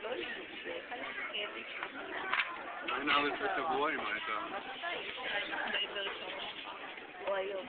שלא יהיו, זה אחד הכאבים שלנו. אין ארץ בשבוע אם הייתה. או היום.